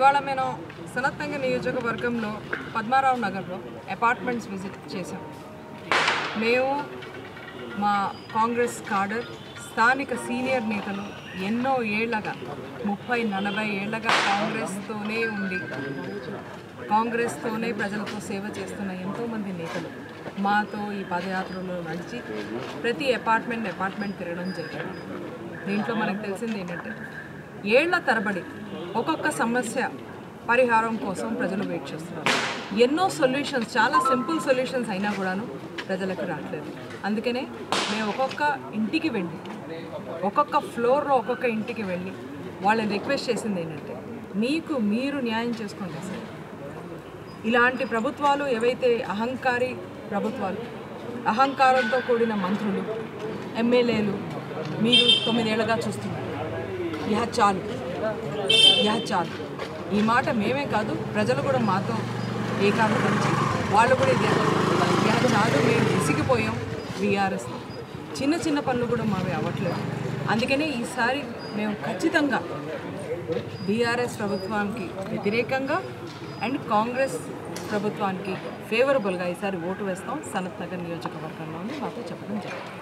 ఇవాళ మేము సనత్ నియోజకవర్గంలో పద్మారావు నగర్లో అపార్ట్మెంట్స్ విజిట్ చేశాం. మేము మా కాంగ్రెస్ కాడర్ స్థానిక సీనియర్ నేతలు ఎన్నో ఏళ్ళగా ముప్పై నలభై ఏళ్ళగా కాంగ్రెస్తోనే ఉండి కాంగ్రెస్తోనే ప్రజలతో సేవ చేస్తున్న ఎంతోమంది నేతలు మాతో ఈ పాదయాత్రలో నడిచి ప్రతి అపార్ట్మెంట్ అపార్ట్మెంట్ తిరగడం జరిగింది. దీంట్లో మనకు తెలిసింది ఏంటంటే ఏళ్ళ తరబడి ఒక్కొక్క సమస్య పరిహారం కోసం ప్రజలు వెయిట్ చేస్తున్నారు. ఎన్నో సొల్యూషన్స్ చాలా సింపుల్ సొల్యూషన్స్ అయినా కూడాను ప్రజలకు రావట్లేదు అందుకనే మేము ఒక్కొక్క ఇంటికి వెళ్ళి ఒక్కొక్క ఫ్లోర్లో ఒక్కొక్క ఇంటికి వెళ్ళి వాళ్ళని రిక్వెస్ట్ చేసింది ఏంటంటే మీకు మీరు న్యాయం చేసుకోండి సార్ ఇలాంటి ప్రభుత్వాలు ఏవైతే అహంకారి ప్రభుత్వాలు అహంకారంతో కూడిన మంత్రులు ఎమ్మెల్యేలు మీరు తొమ్మిదేళ్ళుగా చూస్తున్నారు యా చాలు. యా చాలు. ఈ మాట మేమే కాదు ప్రజలు కూడా మాతో ఏకాగ్రపరిచి వాళ్ళు కూడా ఇదే యా చాలు మేము విసిగిపోయాం వీఆర్ఎస్. చిన్న చిన్న పనులు కూడా మావి అవ్వట్లేదు. అందుకనే ఈసారి మేము ఖచ్చితంగా బీఆర్ఎస్ ప్రభుత్వానికి వ్యతిరేకంగా అండ్ కాంగ్రెస్ ప్రభుత్వానికి ఫేవరబుల్గా ఈసారి ఓటు వేస్తాం. సనత్ నగర్ నియోజకవర్గంలోని మాతో చెప్పడం జరిగింది